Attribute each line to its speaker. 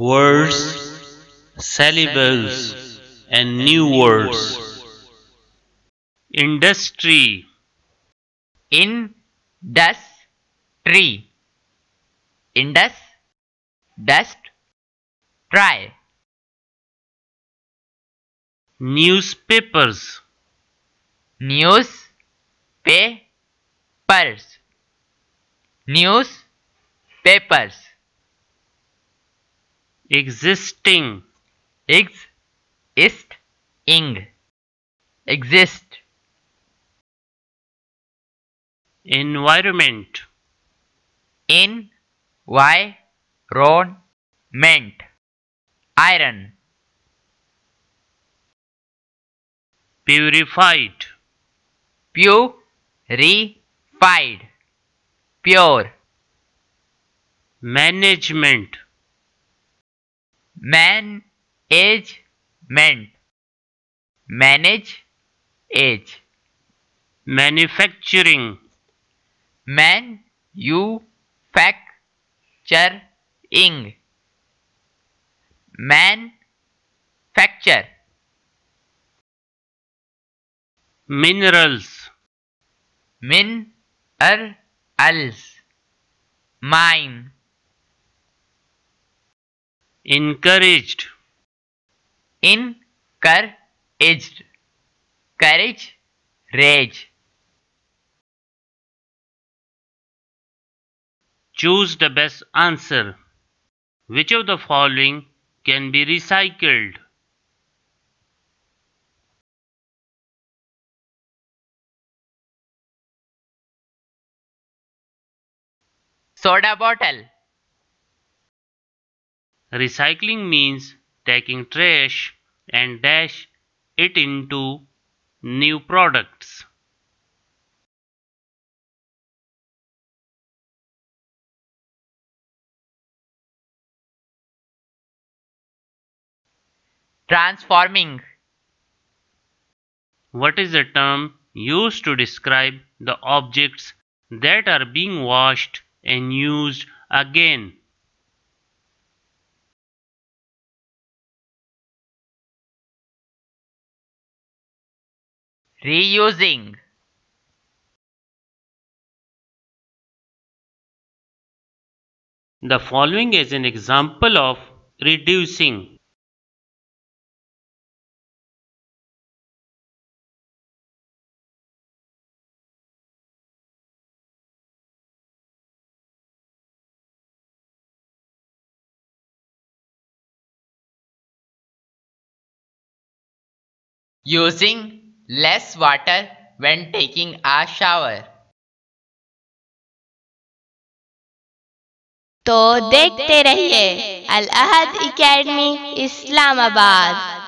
Speaker 1: words, syllables, and new words. Industry,
Speaker 2: in dust tree indus dust try.
Speaker 1: Newspapers,
Speaker 2: news papers news papers
Speaker 1: existing,
Speaker 2: ex ist ing. Exist.
Speaker 1: Environment,
Speaker 2: in y ron meant iron.
Speaker 1: Purified,
Speaker 2: purified. Pure.
Speaker 1: Management,
Speaker 2: man age meant. Manage age
Speaker 1: manufacturing,
Speaker 2: man you facture ing man facture
Speaker 1: minerals,
Speaker 2: min er als mine
Speaker 1: encouraged,
Speaker 2: encouraged courage rage
Speaker 1: choose the best answer. Which of the following can be recycled?
Speaker 2: soda bottle
Speaker 1: Recycling means taking trash and dash it into new products.
Speaker 2: transforming
Speaker 1: What is the term used to describe the objects that are being washed and used again?
Speaker 2: Reusing
Speaker 1: The following is an example of reducing.
Speaker 2: using less water when taking a shower
Speaker 3: तो देखते रहिए अल अहद academy Islamabad